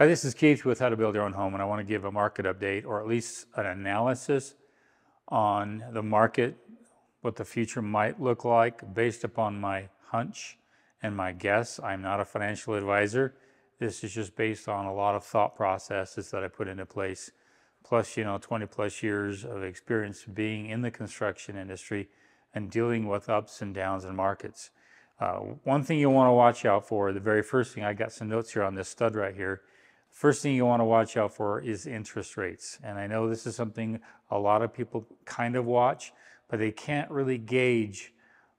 Hi, this is Keith with How to Build Your Own Home, and I want to give a market update or at least an analysis on the market, what the future might look like based upon my hunch and my guess. I'm not a financial advisor. This is just based on a lot of thought processes that I put into place, plus, you know, 20 plus years of experience being in the construction industry and dealing with ups and downs in markets. Uh, one thing you want to watch out for, the very first thing, I got some notes here on this stud right here. First thing you want to watch out for is interest rates. And I know this is something a lot of people kind of watch, but they can't really gauge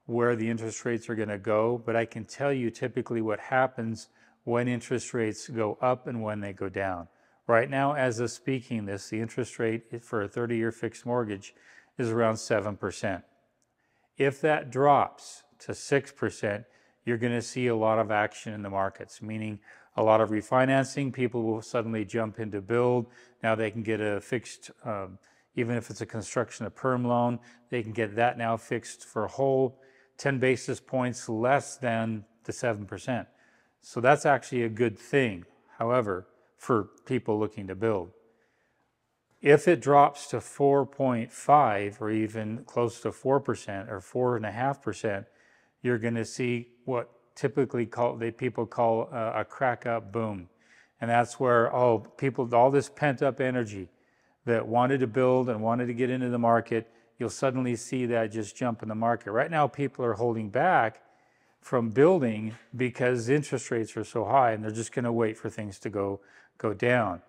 where the interest rates are going to go. But I can tell you typically what happens when interest rates go up and when they go down. Right now, as of speaking this, the interest rate for a 30 year fixed mortgage is around 7%. If that drops to 6%, you're going to see a lot of action in the markets, meaning a lot of refinancing. People will suddenly jump into build. Now they can get a fixed, um, even if it's a construction, a perm loan, they can get that now fixed for a whole 10 basis points less than the 7%. So that's actually a good thing, however, for people looking to build. If it drops to 4.5 or even close to 4% or 4.5%, you're going to see what typically call they people call uh, a crack up boom, and that's where oh people all this pent up energy that wanted to build and wanted to get into the market, you'll suddenly see that just jump in the market. Right now, people are holding back from building because interest rates are so high, and they're just going to wait for things to go go down.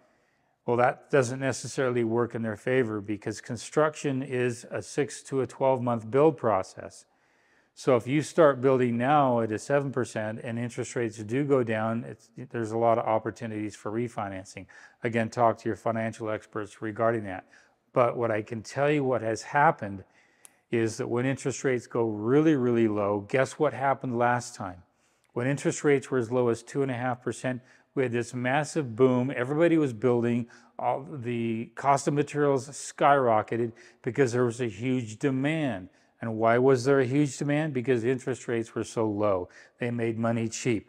Well, that doesn't necessarily work in their favor because construction is a six to a 12 month build process. So if you start building now at a 7% and interest rates do go down, there's a lot of opportunities for refinancing. Again, talk to your financial experts regarding that. But what I can tell you what has happened is that when interest rates go really, really low, guess what happened last time? When interest rates were as low as 2.5%, we had this massive boom. Everybody was building. All the cost of materials skyrocketed because there was a huge demand. And why was there a huge demand? Because interest rates were so low. They made money cheap.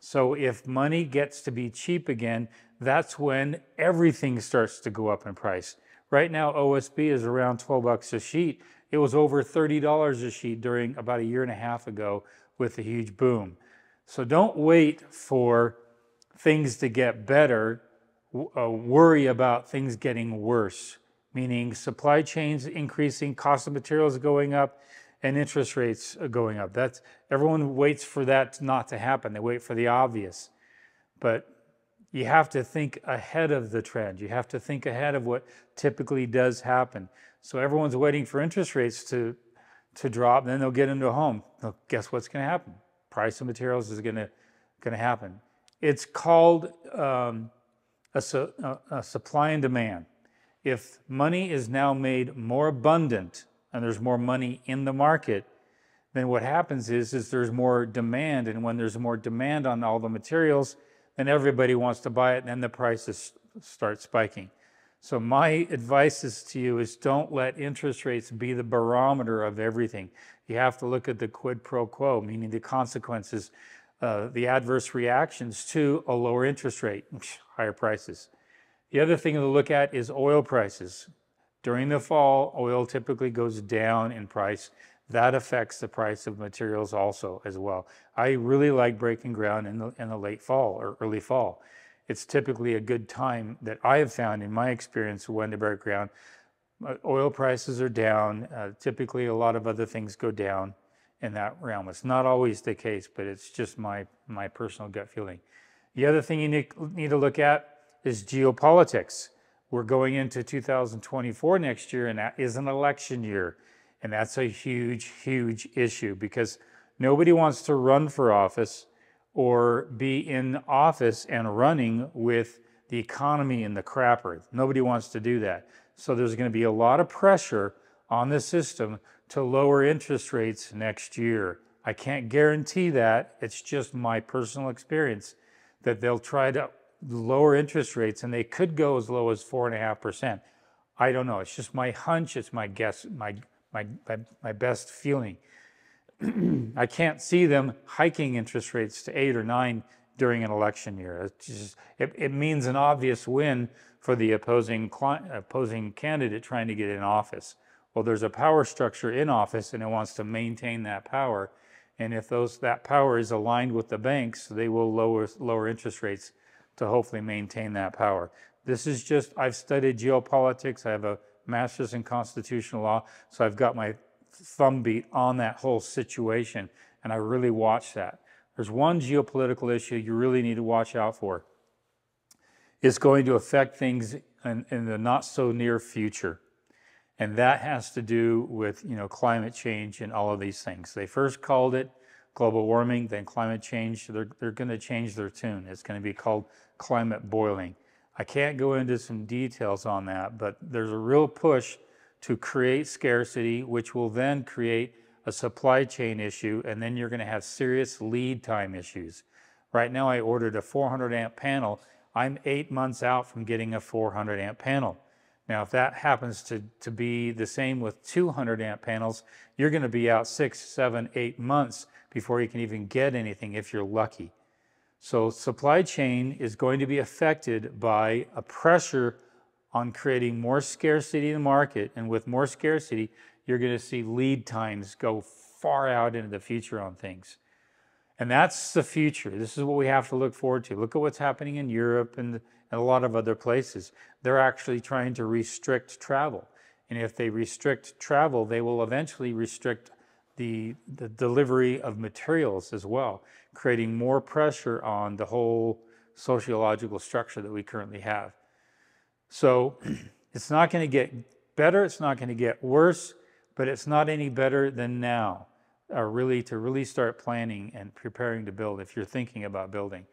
So if money gets to be cheap again, that's when everything starts to go up in price. Right now, OSB is around 12 bucks a sheet. It was over $30 a sheet during about a year and a half ago with a huge boom. So don't wait for things to get better. Uh, worry about things getting worse meaning supply chains increasing, cost of materials going up, and interest rates going up. That's everyone waits for that not to happen. They wait for the obvious. But you have to think ahead of the trend. You have to think ahead of what typically does happen. So everyone's waiting for interest rates to to drop, then they'll get into a home. Well, guess what's going to happen? Price of materials is going to going to happen. It's called um, a, a, a supply and demand if money is now made more abundant and there's more money in the market, then what happens is, is there's more demand. And when there's more demand on all the materials, then everybody wants to buy it and then the prices start spiking. So my advice is to you is don't let interest rates be the barometer of everything. You have to look at the quid pro quo, meaning the consequences, uh, the adverse reactions to a lower interest rate, higher prices. The other thing to look at is oil prices. During the fall, oil typically goes down in price. That affects the price of materials also as well. I really like breaking ground in the, in the late fall or early fall. It's typically a good time that I have found in my experience when to break ground. Uh, oil prices are down. Uh, typically, a lot of other things go down in that realm. It's not always the case, but it's just my, my personal gut feeling. The other thing you need, need to look at is geopolitics. We're going into 2024 next year, and that is an election year. And that's a huge, huge issue because nobody wants to run for office or be in office and running with the economy in the crapper. Nobody wants to do that. So there's going to be a lot of pressure on the system to lower interest rates next year. I can't guarantee that. It's just my personal experience that they'll try to lower interest rates, and they could go as low as four and a half percent. I don't know. It's just my hunch. It's my guess. My my my, my best feeling. I can't see them hiking interest rates to eight or nine during an election year. Just, it, it, means an obvious win for the opposing, opposing candidate trying to get in office. Well, there's a power structure in office and it wants to maintain that power. And if those, that power is aligned with the banks, they will lower, lower interest rates to hopefully maintain that power. This is just, I've studied geopolitics. I have a master's in constitutional law, so I've got my thumb beat on that whole situation, and I really watch that. There's one geopolitical issue you really need to watch out for. It's going to affect things in, in the not so near future. And that has to do with you know climate change and all of these things. They first called it global warming, then climate change. They're, they're going to change their tune. It's going to be called climate boiling. I can't go into some details on that, but there's a real push to create scarcity, which will then create a supply chain issue, and then you're going to have serious lead time issues. Right now, I ordered a 400 amp panel. I'm eight months out from getting a 400 amp panel. Now, if that happens to, to be the same with 200 amp panels, you're going to be out six, seven, eight months before you can even get anything if you're lucky. So, supply chain is going to be affected by a pressure on creating more scarcity in the market. And with more scarcity, you're going to see lead times go far out into the future on things. And that's the future. This is what we have to look forward to. Look at what's happening in Europe and, and a lot of other places. They're actually trying to restrict travel. And if they restrict travel, they will eventually restrict the, the delivery of materials as well, creating more pressure on the whole sociological structure that we currently have. So it's not going to get better, it's not going to get worse, but it's not any better than now are really to really start planning and preparing to build if you're thinking about building.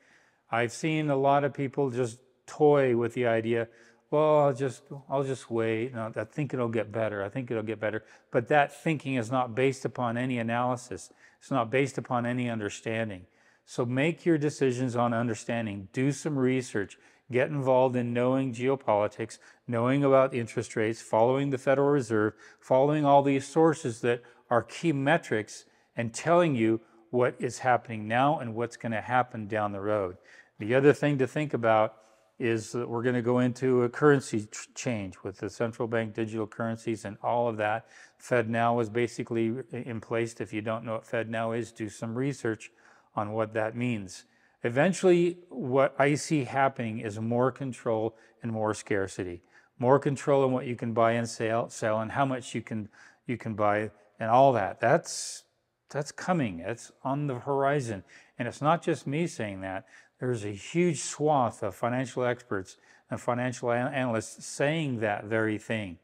I've seen a lot of people just toy with the idea, well, I'll just I'll just wait. No, I think it'll get better. I think it'll get better. But that thinking is not based upon any analysis. It's not based upon any understanding. So make your decisions on understanding. Do some research. Get involved in knowing geopolitics, knowing about interest rates, following the Federal Reserve, following all these sources that are key metrics and telling you what is happening now and what's going to happen down the road. The other thing to think about is that we're going to go into a currency change with the central bank digital currencies and all of that. FedNow is basically in place. If you don't know what FedNow is, do some research on what that means. Eventually, what I see happening is more control and more scarcity. More control on what you can buy and sell, sell and how much you can you can buy and all that. That's that's coming. It's on the horizon. And it's not just me saying that. There's a huge swath of financial experts and financial analysts saying that very thing.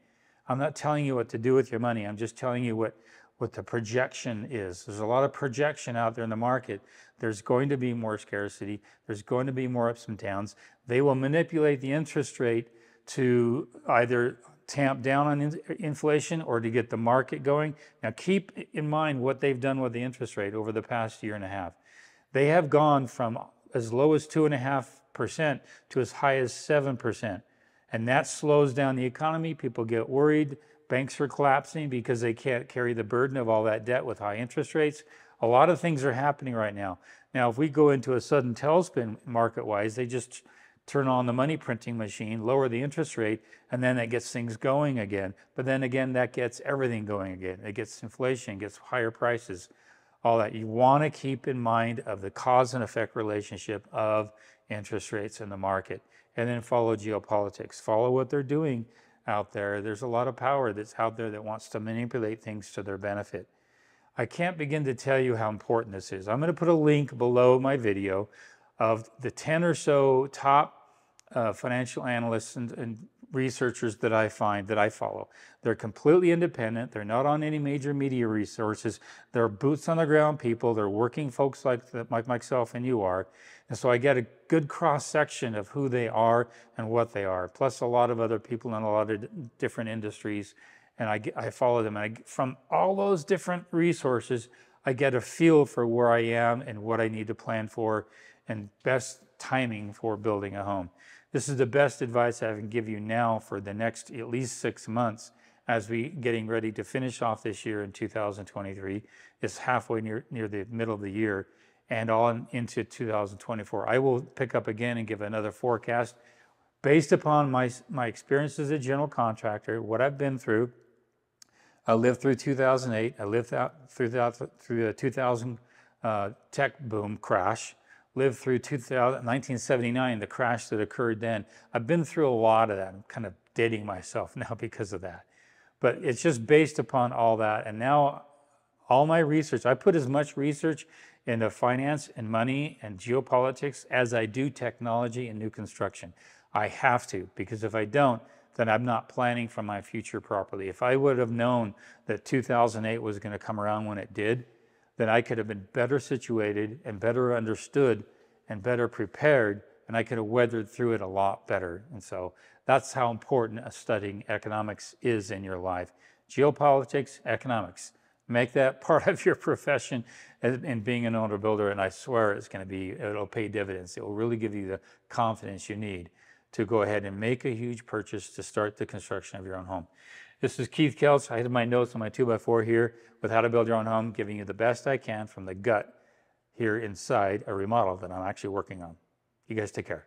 I'm not telling you what to do with your money. I'm just telling you what, what the projection is. There's a lot of projection out there in the market. There's going to be more scarcity. There's going to be more ups and downs. They will manipulate the interest rate to either tamp down on in inflation or to get the market going. Now, keep in mind what they've done with the interest rate over the past year and a half. They have gone from as low as 2.5% to as high as 7%. And that slows down the economy. People get worried. Banks are collapsing because they can't carry the burden of all that debt with high interest rates. A lot of things are happening right now. Now, if we go into a sudden tailspin market wise, they just turn on the money printing machine, lower the interest rate, and then that gets things going again. But then again, that gets everything going again. It gets inflation, gets higher prices, all that. You want to keep in mind of the cause and effect relationship of interest rates in the market. And then follow geopolitics. Follow what they're doing out there. There's a lot of power that's out there that wants to manipulate things to their benefit. I can't begin to tell you how important this is. I'm going to put a link below my video of the 10 or so top uh, financial analysts and, and, researchers that I find that I follow. They're completely independent. They're not on any major media resources. They're boots on the ground people. They're working folks like, like myself and you are. And so I get a good cross section of who they are and what they are, plus a lot of other people in a lot of different industries. And I, I follow them. And I, from all those different resources, I get a feel for where I am and what I need to plan for and best timing for building a home. This is the best advice I can give you now for the next at least six months as we getting ready to finish off this year in 2023. It's halfway near, near the middle of the year. and on into 2024. I will pick up again and give another forecast based upon my, my experience as a general contractor, what I've been through. I lived through 2008. I lived out through the, through the 2000 uh, tech boom crash. Lived through 2000, 1979, the crash that occurred then. I've been through a lot of that. I'm kind of dating myself now because of that. But it's just based upon all that. And now all my research, I put as much research into finance and money and geopolitics as I do technology and new construction. I have to, because if I don't, then I'm not planning for my future properly. If I would have known that 2008 was going to come around when it did, then I could have been better situated and better understood and better prepared, and I could have weathered through it a lot better. And so that's how important a studying economics is in your life. Geopolitics, economics. Make that part of your profession in being an owner builder, and I swear it's going to be, it'll pay dividends. It will really give you the confidence you need to go ahead and make a huge purchase to start the construction of your own home. This is Keith Kelch. I have my notes on my 2x4 here with how to build your own home, giving you the best I can from the gut here inside a remodel that I'm actually working on. You guys take care.